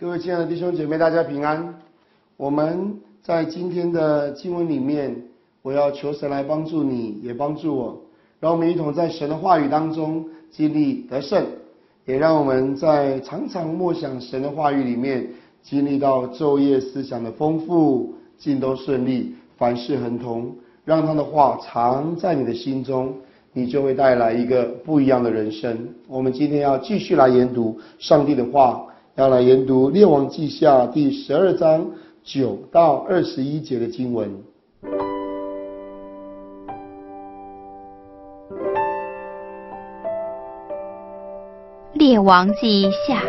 各位亲爱的弟兄姐妹，大家平安。我们在今天的经文里面，我要求神来帮助你，也帮助我，让我们一同在神的话语当中经历得胜，也让我们在常常默想神的话语里面，经历到昼夜思想的丰富，尽都顺利，凡事亨通，让他的话藏在你的心中，你就会带来一个不一样的人生。我们今天要继续来研读上帝的话。要来研读《列王记下》第十二章九到二十一节的经文。《列王记下》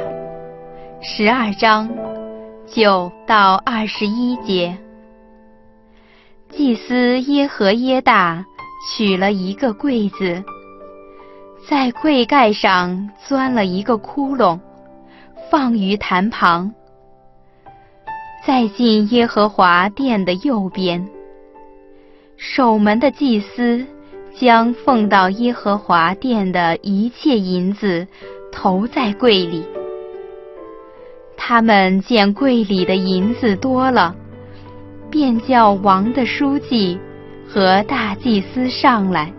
十二章九到二十一节，祭司耶和耶大取了一个柜子，在柜盖上钻了一个窟窿。放于坛旁，再进耶和华殿的右边。守门的祭司将奉到耶和华殿的一切银子投在柜里。他们见柜里的银子多了，便叫王的书记和大祭司上来，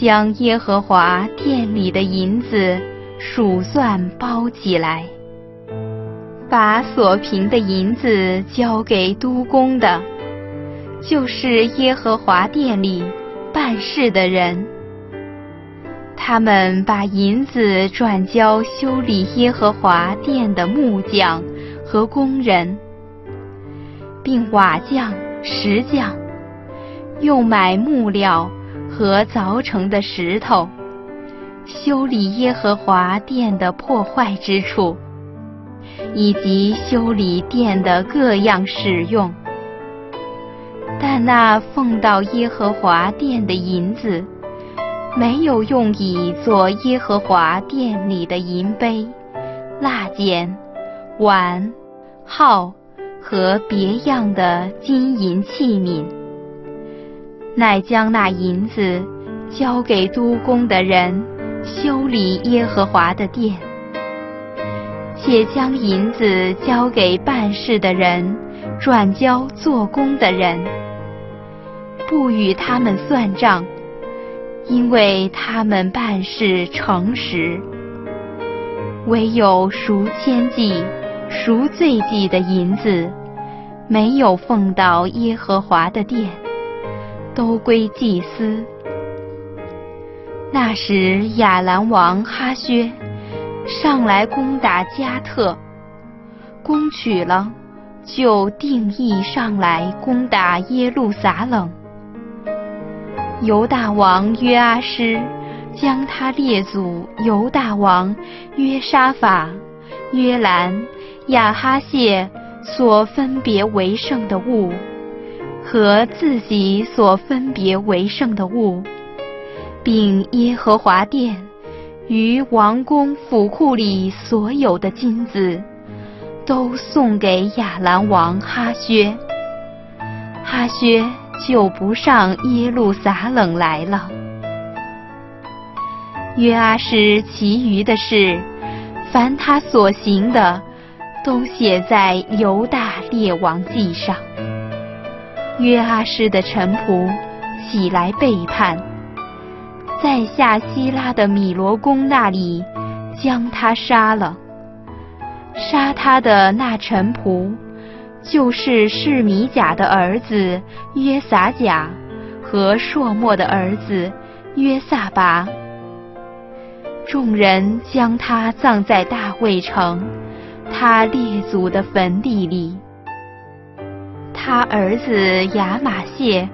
将耶和华殿里的银子。数算包起来，把所凭的银子交给督工的，就是耶和华殿里办事的人。他们把银子转交修理耶和华殿的木匠和工人，并瓦匠、石匠，又买木料和凿成的石头。修理耶和华殿的破坏之处，以及修理殿的各样使用。但那奉到耶和华殿的银子，没有用以做耶和华殿里的银杯、蜡剪、碗、号和别样的金银器皿，乃将那银子交给督工的人。修理耶和华的殿，且将银子交给办事的人，转交做工的人，不与他们算账，因为他们办事诚实。唯有赎千计、赎罪计的银子，没有奉到耶和华的殿，都归祭司。那时亚兰王哈薛上来攻打加特，攻取了，就定义上来攻打耶路撒冷。犹大王约阿施将他列祖犹大王约沙法、约兰、亚哈谢所分别为圣的物和自己所分别为圣的物。并耶和华殿与王宫府库里所有的金子，都送给亚兰王哈薛。哈薛就不上耶路撒冷来了。约阿施其余的事，凡他所行的，都写在犹大列王记上。约阿施的臣仆起来背叛。在下希拉的米罗宫那里，将他杀了。杀他的那臣仆，就是示米甲的儿子约撒甲和朔漠的儿子约撒拔。众人将他葬在大卫城，他列祖的坟地里。他儿子亚玛谢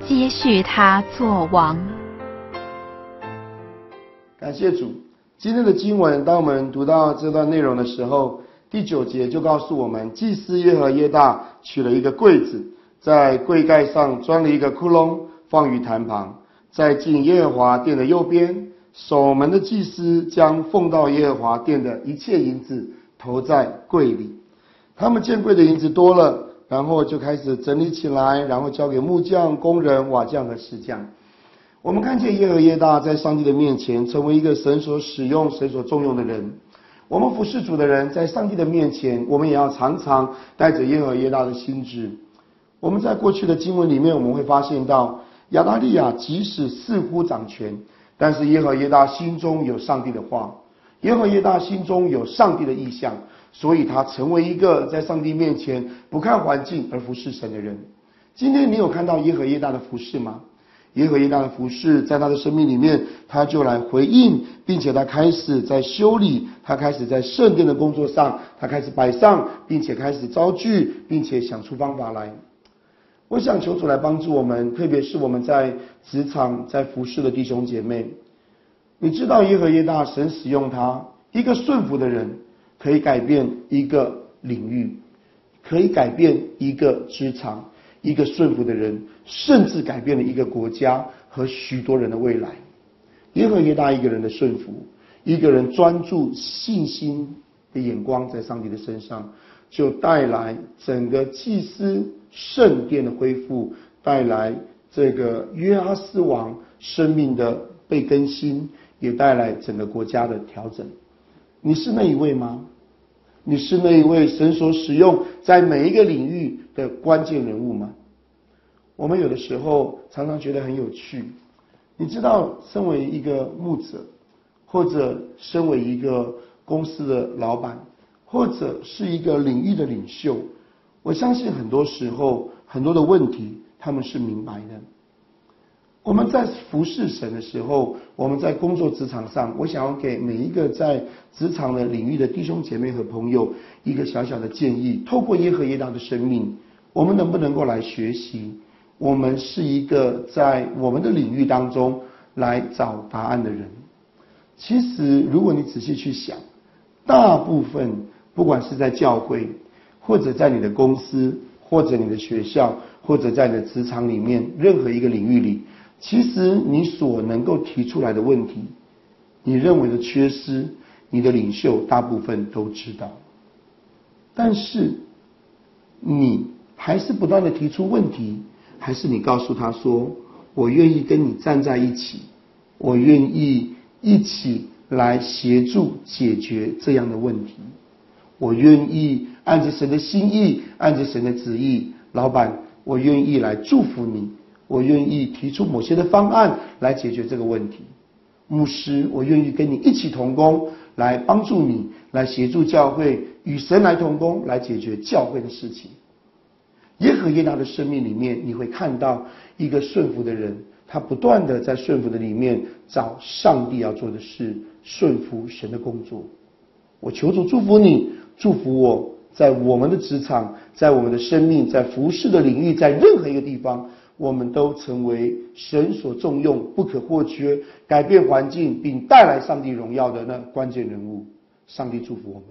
接续他做王。感谢主，今天的经文，当我们读到这段内容的时候，第九节就告诉我们，祭司耶和耶大取了一个柜子，在柜盖上钻了一个窟窿，放于坛旁，在进耶和华殿的右边。守门的祭司将奉到耶和华殿的一切银子投在柜里。他们见柜的银子多了，然后就开始整理起来，然后交给木匠、工人、瓦匠和石匠。我们看见耶和耶大在上帝的面前成为一个神所使用、神所重用的人。我们服侍主的人，在上帝的面前，我们也要常常带着耶和耶大的心智。我们在过去的经文里面，我们会发现到亚大利亚即使似乎掌权，但是耶和耶大心中有上帝的话，耶和耶大心中有上帝的意向，所以他成为一个在上帝面前不看环境而服侍神的人。今天你有看到耶和耶大的服侍吗？耶和耶大的服饰，在他的生命里面，他就来回应，并且他开始在修理，他开始在圣殿的工作上，他开始摆上，并且开始招聚，并且想出方法来。我想求主来帮助我们，特别是我们在职场在服侍的弟兄姐妹。你知道耶和耶大神使用他，一个顺服的人可以改变一个领域，可以改变一个职场。一个顺服的人，甚至改变了一个国家和许多人的未来。耶和耶大一个人的顺服，一个人专注信心的眼光在上帝的身上，就带来整个祭司圣殿的恢复，带来这个约阿斯王生命的被更新，也带来整个国家的调整。你是那一位吗？你是那一位神所使用在每一个领域的关键人物吗？我们有的时候常常觉得很有趣。你知道，身为一个牧者，或者身为一个公司的老板，或者是一个领域的领袖，我相信很多时候很多的问题他们是明白的。我们在服侍神的时候，我们在工作职场上，我想要给每一个在职场的领域的弟兄姐妹和朋友一个小小的建议：透过耶和耶大的生命，我们能不能够来学习？我们是一个在我们的领域当中来找答案的人。其实，如果你仔细去想，大部分不管是在教会，或者在你的公司，或者你的学校，或者在你的职场里面，任何一个领域里。其实你所能够提出来的问题，你认为的缺失，你的领袖大部分都知道，但是你还是不断的提出问题，还是你告诉他说：“我愿意跟你站在一起，我愿意一起来协助解决这样的问题，我愿意按着神的心意，按着神的旨意，老板，我愿意来祝福你。”我愿意提出某些的方案来解决这个问题，牧师，我愿意跟你一起同工，来帮助你，来协助教会与神来同工，来解决教会的事情。耶和耶大的生命里面，你会看到一个顺服的人，他不断的在顺服的里面找上帝要做的事，顺服神的工作。我求主祝福你，祝福我在我们的职场，在我们的生命，在服饰的领域，在任何一个地方。我们都成为神所重用、不可或缺、改变环境并带来上帝荣耀的那关键人物。上帝祝福我们。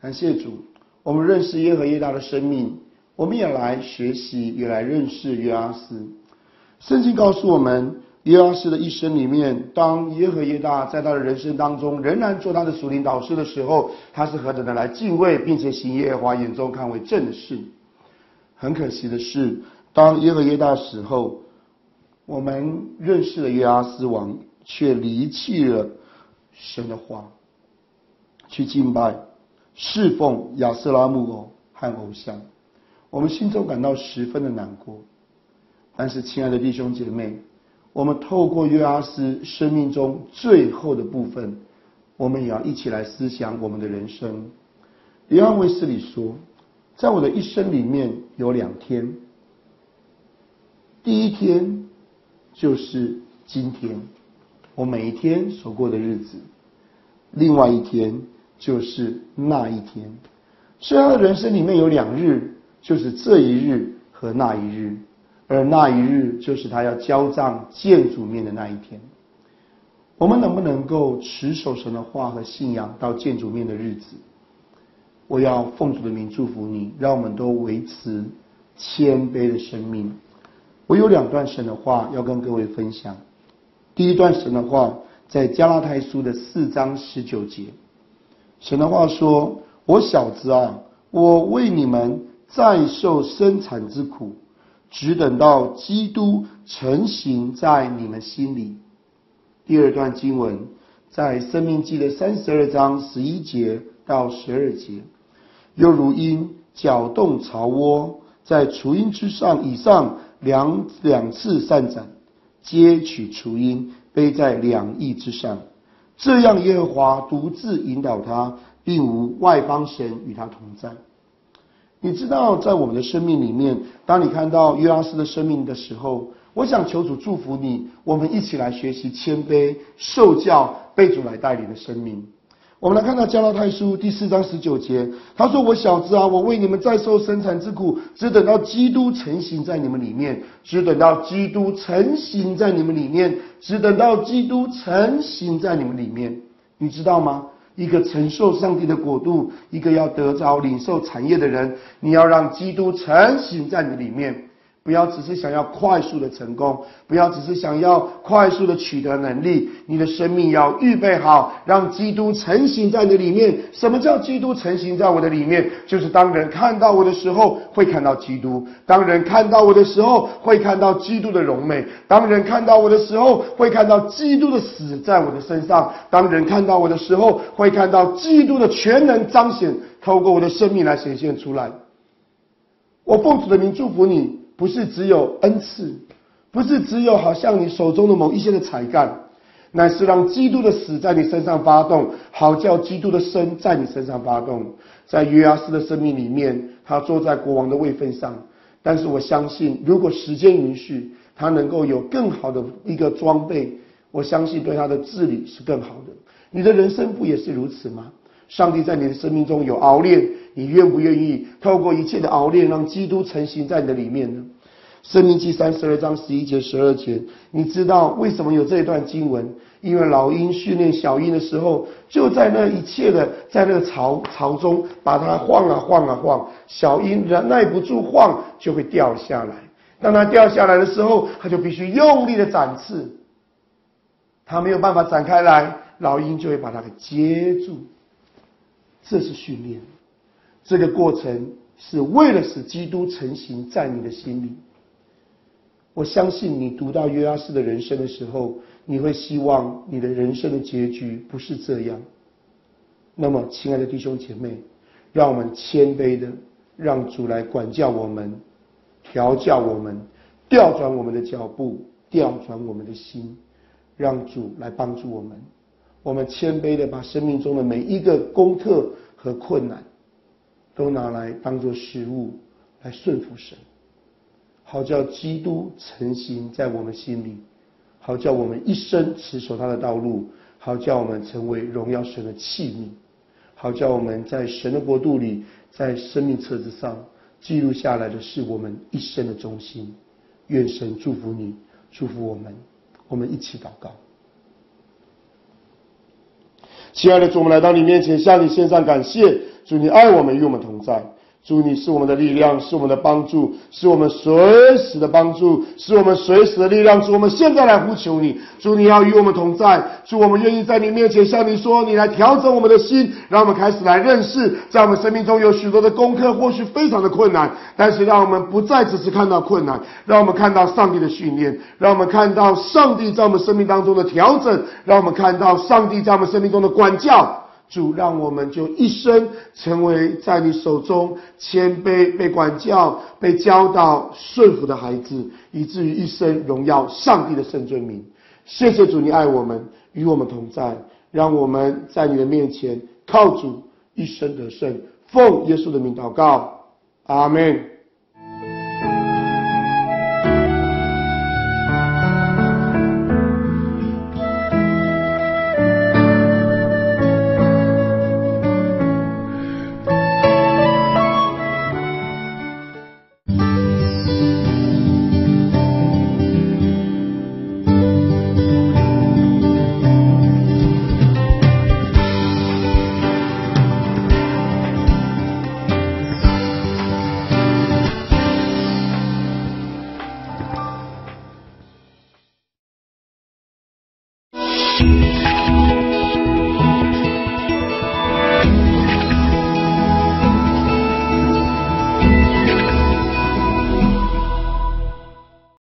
感谢主，我们认识耶和耶大的生命。我们也来学习，也来认识约阿斯。圣经告诉我们，约阿斯的一生里面，当耶和耶大在他的人生当中仍然做他的属灵导师的时候，他是何等的来敬畏，并且行耶和华眼中看为正的事。很可惜的是，当耶和耶大死后，我们认识了约阿斯王，却离弃了神的话，去敬拜、侍奉亚瑟拉木偶和偶像。我们心中感到十分的难过，但是，亲爱的弟兄姐妹，我们透过约阿斯生命中最后的部分，我们也要一起来思想我们的人生。约翰卫斯理说，在我的一生里面有两天，第一天就是今天，我每一天所过的日子；另外一天就是那一天。虽然人生里面有两日。就是这一日和那一日，而那一日就是他要交账见主面的那一天。我们能不能够持守神的话和信仰到见主面的日子？我要奉主的名祝福你，让我们都维持谦卑的生命。我有两段神的话要跟各位分享。第一段神的话在加拉太书的四章十九节，神的话说：“我小子啊，我为你们再受生产之苦，只等到基督成型在你们心里。”第二段经文在生命记的三十二章十一节到十二节，又如鹰搅动巢窝，在雏鹰之上以上两两次散展，接取雏鹰，背在两翼之上。这样，耶和华独自引导他，并无外邦神与他同在。你知道，在我们的生命里面，当你看到约阿斯的生命的时候，我想求主祝福你。我们一起来学习谦卑、受教、被主来带领的生命。我们来看到加拉太书第四章十九节，他说：“我小子啊，我为你们再受生产之苦，只等到基督成型在你们里面，只等到基督成型在你们里面，只等到基督成型在你们里面。你知道吗？一个承受上帝的国度，一个要得着领受产业的人，你要让基督成型在你里面。”不要只是想要快速的成功，不要只是想要快速的取得能力。你的生命要预备好，让基督成型在你的里面。什么叫基督成型在我的里面？就是当人看到我的时候，会看到基督；当人看到我的时候，会看到基督的荣美；当人看到我的时候，会看到基督的死在我的身上；当人看到我的时候，会看到基督的全能彰显，透过我的生命来显现出来。我奉主的名祝福你。不是只有恩赐，不是只有好像你手中的某一些的才干，乃是让基督的死在你身上发动，好叫基督的生在你身上发动。在约阿斯的生命里面，他坐在国王的位分上，但是我相信，如果时间允许，他能够有更好的一个装备，我相信对他的治理是更好的。你的人生不也是如此吗？上帝在你的生命中有熬炼，你愿不愿意透过一切的熬炼，让基督成型在你的里面呢？生命记三十二章十一节、十二节，你知道为什么有这一段经文？因为老鹰训练小鹰的时候，就在那一切的在那个巢巢中，把它晃啊晃啊晃，小鹰忍耐不住晃，就会掉下来。当它掉下来的时候，它就必须用力的展翅，它没有办法展开来，老鹰就会把它给接住。这是训练，这个过程是为了使基督成型在你的心里。我相信你读到约阿斯的人生的时候，你会希望你的人生的结局不是这样。那么，亲爱的弟兄姐妹，让我们谦卑的让主来管教我们、调教我们、调转我们的脚步、调转我们的心，让主来帮助我们。我们谦卑的把生命中的每一个功课和困难，都拿来当做食物来顺服神。好叫基督成型在我们心里，好叫我们一生持守他的道路，好叫我们成为荣耀神的器皿，好叫我们在神的国度里，在生命册子上记录下来的是我们一生的中心。愿神祝福你，祝福我们，我们一起祷告。亲爱的主，我们来到你面前，向你献上感谢，主你爱我们，与我们同在。主，你是我们的力量，是我们的帮助，是我们随时的帮助，是我们随时的力量。主，我们现在来呼求你，主，你要与我们同在。主，我们愿意在你面前向你说，你来调整我们的心，让我们开始来认识，在我们生命中有许多的功课，或许非常的困难，但是让我们不再只是看到困难，让我们看到上帝的训练，让我们看到上帝在我们生命当中的调整，让我们看到上帝在我们生命中的管教。主让我们就一生成为在你手中谦卑、被管教、被教导、顺服的孩子，以至于一生荣耀上帝的圣尊名。谢谢主，你爱我们，与我们同在，让我们在你的面前靠主一生得胜。奉耶稣的名祷告，阿门。